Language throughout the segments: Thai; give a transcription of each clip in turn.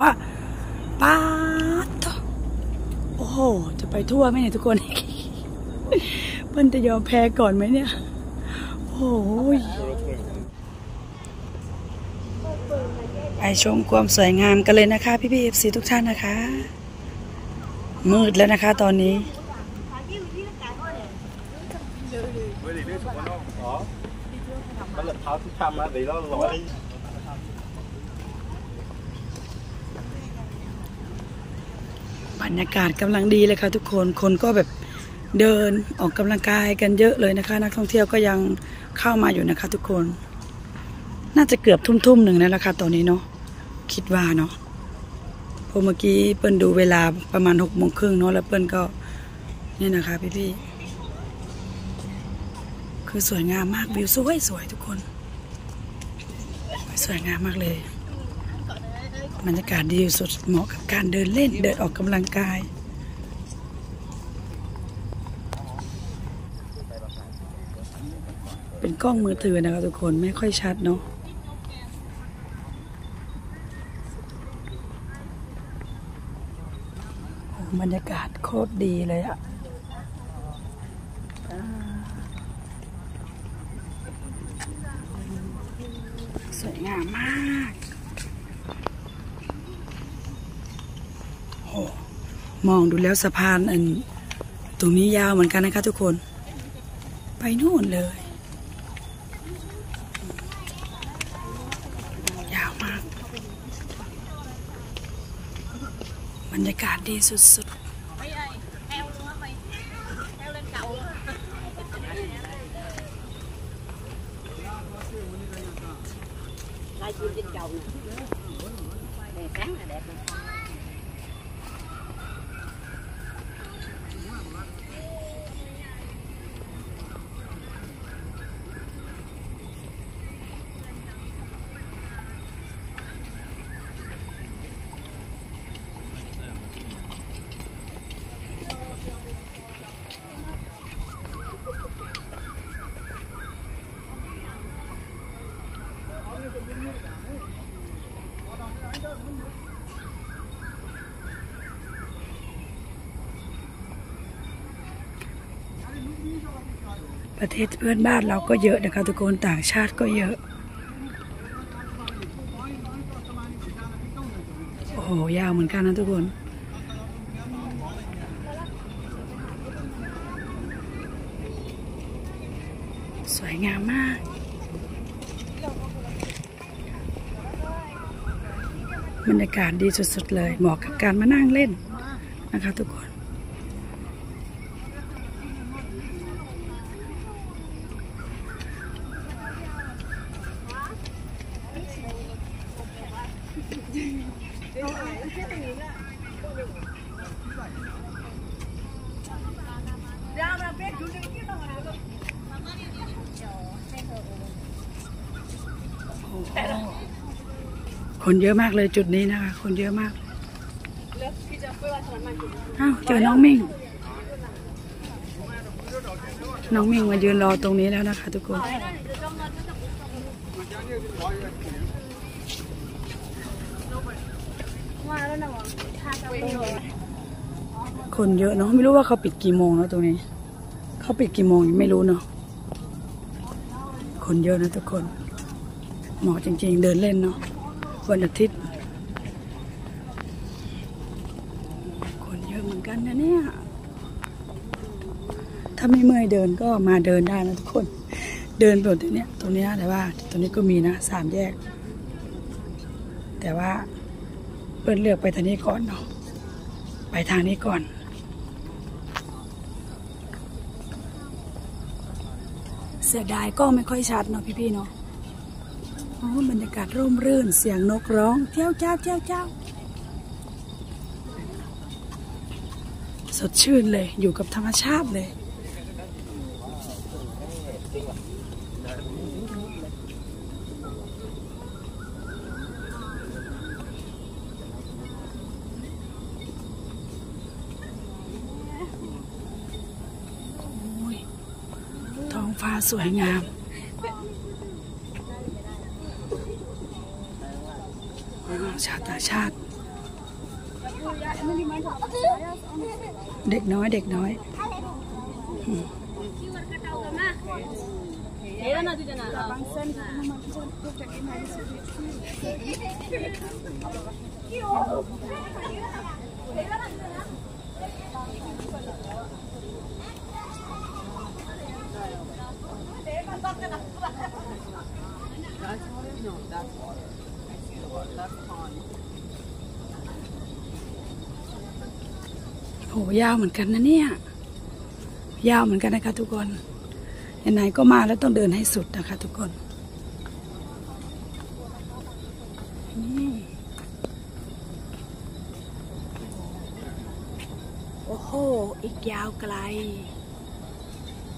ว่าป้าดโถ่โอ้โห จะไปทั่วไหมเนี่ยทุกคนเปิ้ลจะยอมแพ้ก่อนไหมเนี่ย โอ้ยไปชมความสวยงามกันเลยนะคะ พี่พี่เอฟซีทุกท่านนะคะ มืดแล้วนะคะตอนนี้ Với đi nước của nó đó nó là tháo thức thăm á thì nó lỗi đi บรรยากาศกำลังดีเลยค่ะทุกคนคนก็แบบเดินออกกำลังกายกันเยอะเลยนะคะ นักท่องเที่ยวก็ยังเข้ามาอยู่นะคะ ทุกคน น่าจะเกือบทุ่มๆหนึ่งแล้วละค่ะตอนนี้เนาะคิดว่าเนาะพราะเมื่อกี้เปิ้ลดูเวลาประมาณหกโมงครึ่งเนาะแล้วเปิ้ลก็นี่นะคะพี่ๆคือสวยงามมากวิวสวยสวยทุกคน สวยงามมากเลย บรรยากาศดีสุดเหมาะกับการเดินเล่นเดินออกกำลังกายเป็นกล้องมือถือนะครับทุกคนไม่ค่อยชัดเนาะบรรยากาศโคตรดีเลยอะอ่าสวยงามมาก โอ้ มองดูแล้วสะพานอัน ตรงนี้ยาวเหมือนกันนะคะทุกคน ไปนู่นเลย ยาวมาก บรรยากาศดีสุดๆ ประเทศเพื่อนบ้านเราก็เยอะนะคะทุกคนต่างชาติก็เยอะ โอ้โห ยาวเหมือนกันนะทุกคนสวยงามมาก บรรยากาศดีสุดๆเลย เหมาะกับการมานั่งเล่นนะคะทุกคน คนเยอะมากเลยจุดนี้นะคะ คนเยอะมากอ้าวเจอน้องมิ่ง น้องมิ่งมายืนรอตรงนี้แล้วนะคะ ทุกคน คนเยอะเนาะไม่รู้ว่าเขาปิดกี่โมงแล้วตรงนี้ เขาปิดกี่โมงไม่รู้เนาะคนเยอะนะทุกคน เหมาะจริง ๆ เดินเล่นเนาะ วันอาทิตย์ คนเยอะเหมือนกันนะเนี่ย ถ้าไม่เมื่อยเดินก็มาเดินได้นะทุกคน เดินบนตรงเนี้ยตรงนี้แต่ว่าตรงนี้ก็มีนะสามแยก แต่ว่าเปิ้ลเลือกไปทางนี้ก่อนเนาะ ไปทางนี้ก่อนเสียดายก็ไม่ค่อยชัดเนาะพี่ๆเนาะ อ๋อบรรยากาศร่มรื่นเสียงนกร้องเจ้าเจ้าเจ้าเจ้าสดชื่นเลยอยู่กับธรรมชาติเลยโอ้ยท้องฟ้าสวยงาม ชาวต่างชาติ เด็กน้อยเด็กน้อยโห ยาวเหมือนกันนะเนี่ย ยาวเหมือนกันนะคะทุกคนไหนๆก็มาแล้วต้องเดินให้สุดนะคะ ทุกคนนี่โอ้โห อีกยาวไกล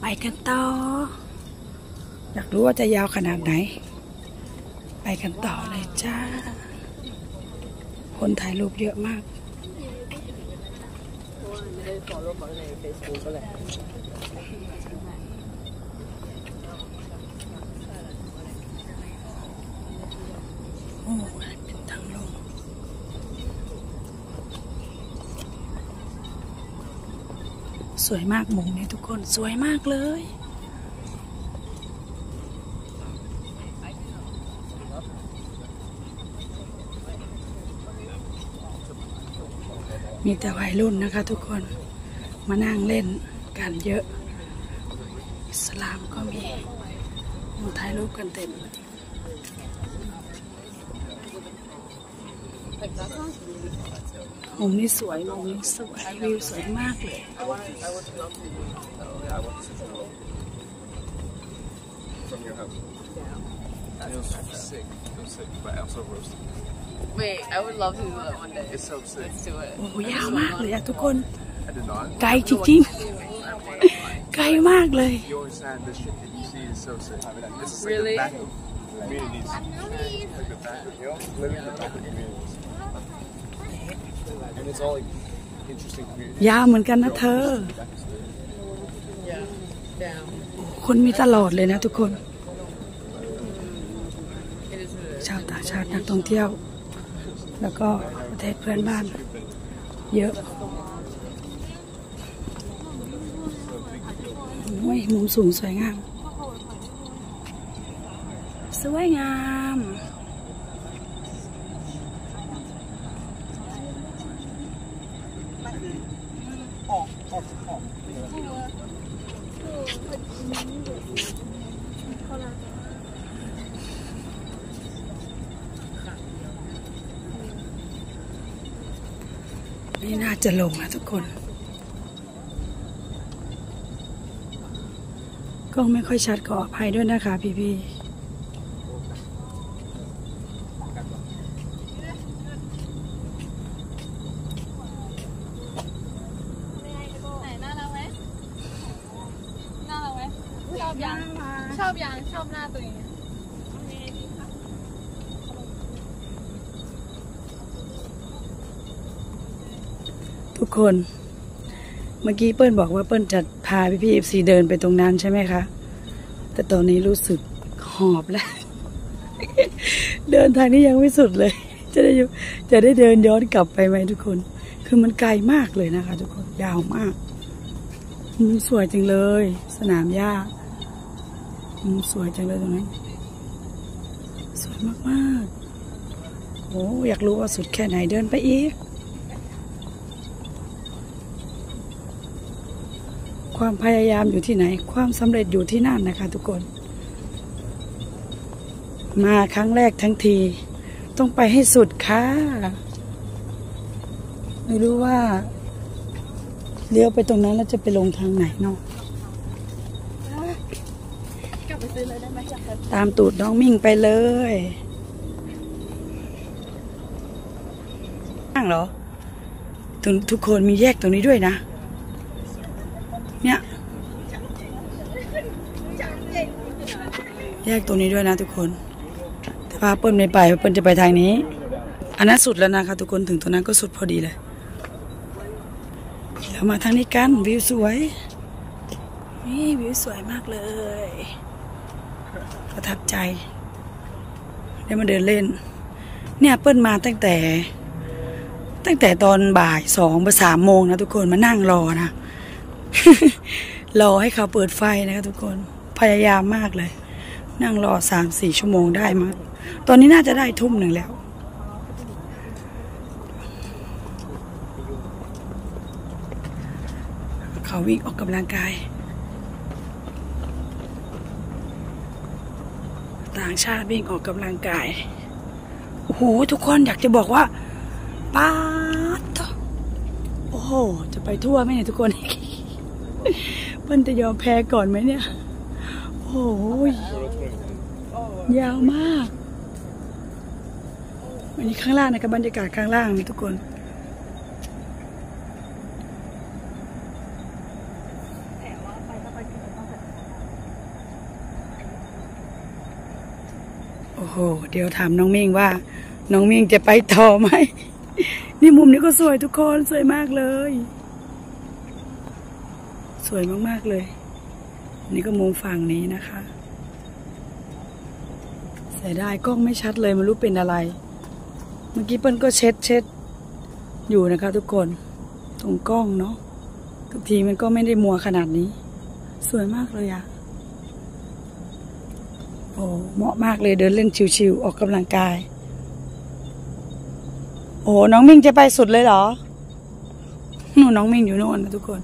ไปกันต่อ อยากรู้ว่าจะยาวขนาดไหน ไปกันต่อเลยจ้า คนถ่ายรูปเยอะมาก โอ้เป็นทางลงสวยมากมุมนี้ทุกคนสวยมากเลย มีแต่วัยรุ่นนะคะทุกคนมานั่งเล่นกันเยอะ อิสลามก็มีมาถ่ายรูปกันเต็มมุมนี้สวยมุมนี้สวยวิวสวยมากเลย From your house. Feels sick. Feels sick, but also roasted. Wait, I would love to do that one day. It's so sick. Let's do it. โอ้โหยาวมากเลยอะทุกคน I did not. ไกลจริง ๆ ไกลมากเลย You understand the shit that you see is so sick. This is Really? like the back of communities. Like the back of, you know, living in the back of communities. And it's all like interesting communities. ยาวเหมือนกันนะเธอ Yeah. Damn. คนมีตลอดเลยนะทุกคน It is what it is. ชาวต่างชาตินักท่องเที่ยว แล้วก็ประเทศเพื่อนบ้าน เยอะโอ้ยมุมสูงสวยงาม สวยงามน่า จะลงนะทุกคน กล้องไม่ค่อยชัดขออภัยด้วยนะคะพี่พี่ๆ ไหนน่ารักไหมน่ารักไหมชอบยังชอบยังชอบหน้าตัวเอง ทุก คน เมื่อกี้เปิ้ลบอกว่าเปิ้ลจะพาพี่พี่ FC เดินไปตรงนั้นใช่ไหมคะ แต่ตอนนี้รู้สึกหอบแล้ว เดินทางนี้ยังไม่สุดเลย จะได้จะได้เดินย้อนกลับไปไหมทุกคน คือมันไกลมากเลยนะคะ ทุกคน ยาวมากอืมสวยจังเลย สนามหญ้าอืมสวยจังเลยตรงนั้น สวยมากๆโอ้อยากรู้ว่าสุดแค่ไหนเดินไปอีก ความพยายามอยู่ที่ไหน ความสำเร็จอยู่ที่นั่นนะคะ ทุกคน มาครั้งแรกทั้งที ต้องไปให้สุดค่ะ ไม่รู้ว่าเลี้ยวไปตรงนั้นแล้วจะไปลงทางไหนเนาะตามตูดน้องมิ่งไปเลยนั่งเหรอทุกทุกคนมีแยกตรงนี้ด้วยนะ เนี่ย แยกตรงนี้ด้วยนะทุกคน แต่พาเปิ้ลไม่ไปเปิ้ลจะไปทางนี้ อันนั้นสุดแล้วนะคะทุกคนถึงตรงนั้นก็สุดพอดีเลยเดี๋ยวมาทางนี้กันวิวสวย นี่วิวสวยมากเลย ประทับใจได้มาเดินเล่น เนี่ยเปิ้ลมาตั้งแต่ ตั้งแต่ตอนบ่ายสองไปสามโมงนะทุกคนมานั่งรอนะรอให้เขาเปิดไฟนะคะทุกคนพยายามมากเลย นั่งรอสามสี่ชั่วโมงได้มั้งตอนนี้น่าจะได้ทุ่มหนึ่งแล้ว เขาวิ่งออกกำลังกาย ต่างชาติวิ่งออกกำลังกาย โอ้โห ทุกคนอยากจะบอกว่าป้าดโถ่โอ้โห จะไปทั่วไหมเนี่ยทุกคนเพิ่นจะยอมแพ้ก่อนไหมเนี่ย โอ้โหยาวมากวันนี้ข้างล่างนะครับบรรยากาศข้างล่างนี่ทุกคนโอ้โห เดี๋ยวถามน้องมิ่งว่า น้องมิ่งจะไปต่อไหม นี่มุมนี้ก็สวยทุกคน สวยมากเลย สวยมาก ๆ เลย นี่ก็มุมฝั่งนี้นะคะเสียดายกล้องไม่ชัดเลยไมันรู้เป็นอะไร เมื่อกี้เปิ้ลก็เช็ดเช็ดอยู่นะคะทุกคนตรงกล้องเนาะทุกทีมันก็ไม่ได้มัวขนาดนี้ สวยมากเลยอะโอ้เหมาะมากเลยเดินเล่นชิวๆออกกำลังกาย โอ้น้องมิ่งจะไปสุดเลยเหรอหนูนน้องมิ่งอยู่โน่นนะทุกคน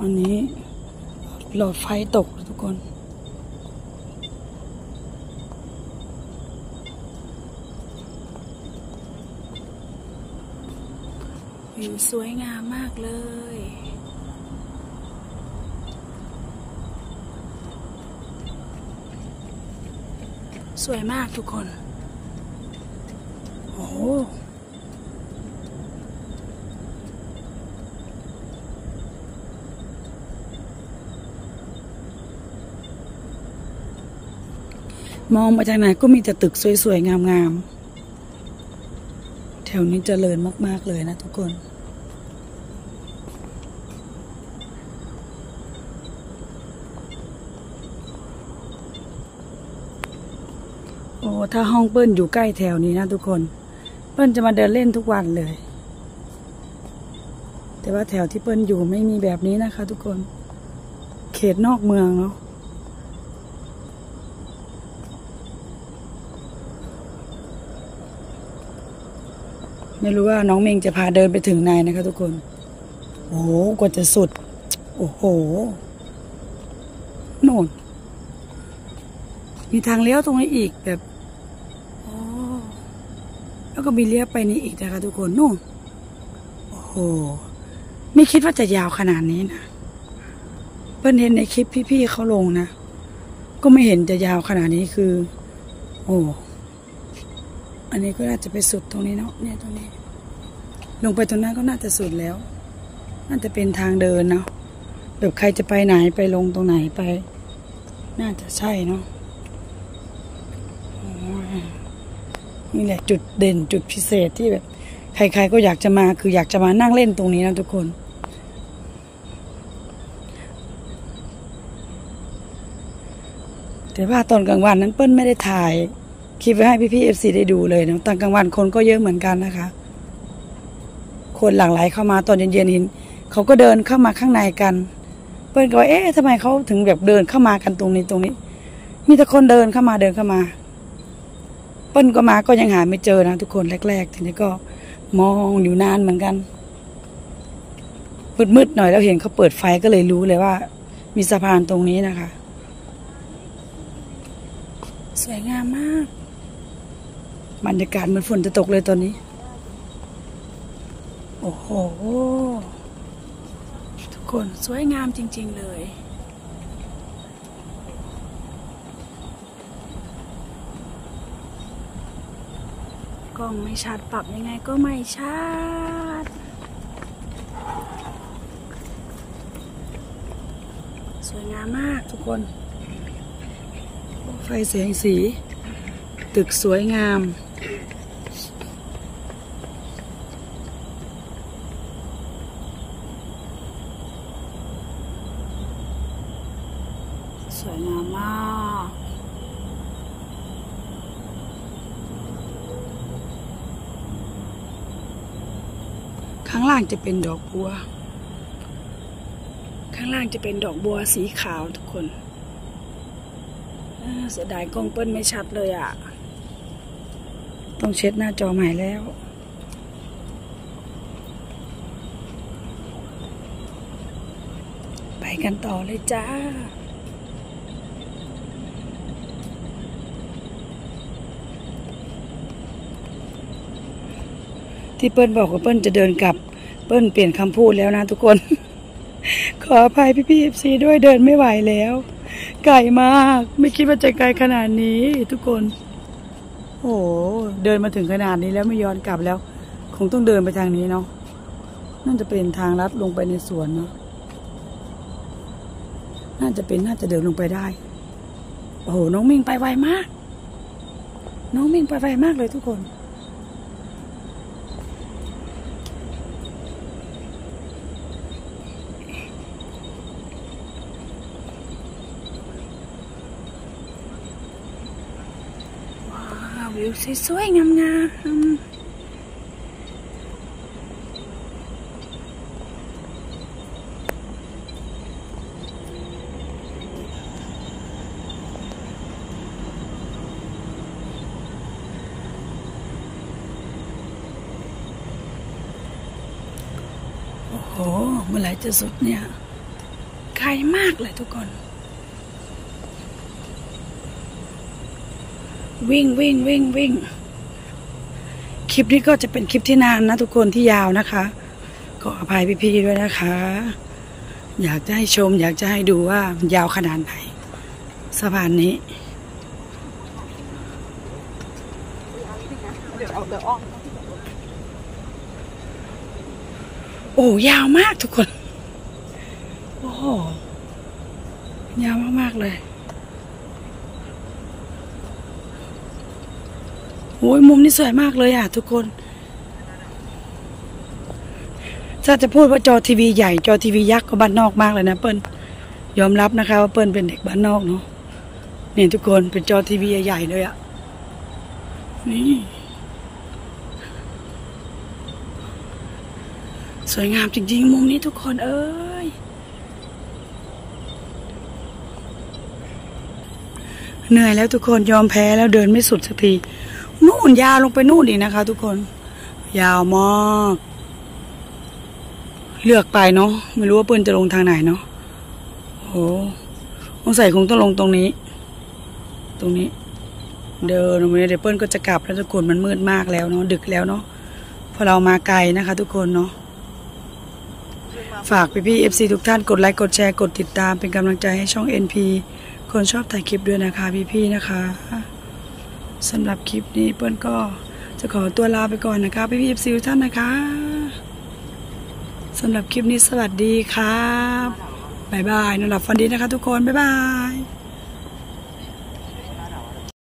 อันนี้หลอดไฟตกทุกคน วิวสวยงามมากเลยสวยมากทุกคน โอ้ มองมาจากไหนก็มีแต่ตึกสวยๆ งามๆ แถวนี้เจริญมาก ๆ เลยนะทุกคน โอ้ ถ้าห้องเปิ้ลอยู่ใกล้แถวนี้นะทุกคน เปิ้ลจะมาเดินเล่นทุกวันเลย แต่ว่าแถวที่เปิ้ลอยู่ไม่มีแบบนี้นะคะทุกคน เขตนอกเมืองเนาะ ไม่รู้ว่าน้องเมงจะพาเดินไปถึงไหนนะคะทุกคน โอ้โหกว่าจะสุด โอ้โหโน่น มีทางเลี้ยวตรงนี้อีกแบบโอ้แล้วก็มีเลี้ยวไปนี้อีกนะคะทุกคนนู่นโอ้โห ไม่คิดว่าจะยาวขนาดนี้นะ เพิ่นเห็นในคลิปพี่ๆเขาลงนะ ก็ไม่เห็นจะยาวขนาดนี้คือ โอ้ อันนี้ก็น่าจะไปสุดตรงนี้เนาะเนี่ยตรงนี้ ลงไปตรงนั้นก็น่าจะสุดแล้ว น่าจะเป็นทางเดินเนาะแบบใครจะไปไหนไปลงตรงไหนไป น่าจะใช่เนาะนี่แหละจุดเด่นจุดพิเศษที่แบบ ใคร ๆ ก็อยากจะมาคืออยากจะมานั่งเล่นตรงนี้นะทุกคนแต่ว่าตอนกลางวันนั้นเปิ้ลไม่ได้ถ่าย คลิปไว้ให้พี่ๆเอฟซีได้ดูเลยนะตอนกลางวันคนก็เยอะเหมือนกันนะคะ คนหลั่งไหลเข้ามาตอนเย็นๆเห็นเขาก็เดินเข้ามาข้างในกันเปิ้ลก็ว่าเอ๊ะทำไมเขาถึงแบบเดินเข้ามากันตรงนี้ตรงนี้ มีแต่คนเดินเข้ามาเดินเข้ามา เปิ้ลก็มาก็ยังหาไม่เจอนะทุกคนแรก ๆ ทีนี้ก็มองอยู่นานเหมือนกันมืดๆหน่อยแล้วเห็นเขาเปิดไฟก็เลยรู้เลยว่า มีสะพานตรงนี้นะคะ สวยงามมาก บรรยากาศเหมือนฝนจะตกเลยตอนนี้ โอ้โห ทุกคนสวยงามจริง ๆเลย กล้องไม่ชัดปรับยังไงก็ไม่ชัด สวยงามมากทุกคน ไฟแสงสี ตึกสวยงาม ส สวยงามมาก ข้างล่างจะเป็นดอกบัว ข้างล่างจะเป็นดอกบัวสีขาวทุกคนเสียดายกล้องเปิ้ลไม่ชัดเลยอะ่ะ ต้องเช็ดหน้าจอใหม่แล้วไปกันต่อเลยจ้า ที่เปิ้ลบอกว่าเปิ้ลจะเดินกลับ เปิ้ลเปลี่ยนคำพูดแล้วนะทุกคน ขออภัยพี่พี่ FC ด้วยเดินไม่ไหวแล้ว ไกลมาก ไม่คิดว่าจะไกลขนาดนี้ทุกคน โอ้โหเดินมาถึงขนาดนี้แล้วไม่ย้อนกลับแล้ว คงต้องเดินไปทางนี้เนาะน่าจะเป็นทางลัดลงไปในสวนเนาะน่าจะเป็นน่าจะเดินลงไปได้ โอ้โห น้องมิงไปไวมาก น้องมิงไปไวมากเลยทุกคน ว้า วิวสวยๆงามๆโอ้โหเมื่อไหร่จะสุดเนี่ยไกลมากเลยทุกคน วิ่งวิ่งวิ่งวิ่ง คลิปนี้ก็จะเป็นคลิปที่นานนะทุกคนที่ยาวนะคะ ก็อภัยพี่ๆด้วยนะคะ อยากจะให้ชม อยากจะให้ดูว่ามันยาวขนาดไหนสะพานนี้โอ้ยาวมากทุกคน โอ้ยาวมาก ๆ เลย โอ้ยมุมนี้สวยมากเลยอะ ทุกคน ถ้าจะพูดว่าจอทีวีใหญ่จอทีวียักษ์ก็บ้านนอกมากเลยนะเปิ้ลยอมรับนะคะ ว่าเปิ้ลเป็นเด็กบ้านนอกเนาะนี่ยทุกคนเป็นจอทีวีใหญ่ๆเลยอะ นี่สวยงามจริง ๆ มุมนี้ทุกคนเอ้ย เหนื่อยแล้วทุกคนยอมแพ้แล้วเดินไม่สุดสักที นู่นยาวลงไปนู่นอีกนะคะ ทุกคน ยาวมากเลือกไปเนาะไม่รู้ว่าเปิ้ลจะลงทางไหนเนาะโอ้สงใสัยคงต้องลงตรงนี้ ตรงนี้ เดินลงไปเดี๋ยวเปิ้ลก็จะกลับแล้วทุกคนมันมืดมากแล้วเนาะดึกแล้วเนาะพอเรามาไกลนะคะ ทุกคนเนาะฝากพี่พี่ FC ทุกท่านกดไลค์กดแชร์กดติดตามเป็นกำลังใจให้ช่อง NP คนชอบถ่ายคลิปด้วยนะคะ พี่พี่นะคะ สำหรับคลิปนี้เปิ้ลก็จะขอตัวลาไปก่อนนะคะ พี่พี่ๆทุกท่านนะคะสำหรับคลิปนี้สวัสดีครับบ๊ายบายนอนหลับฝันดีนะคะทุกคน บ๊ายบาย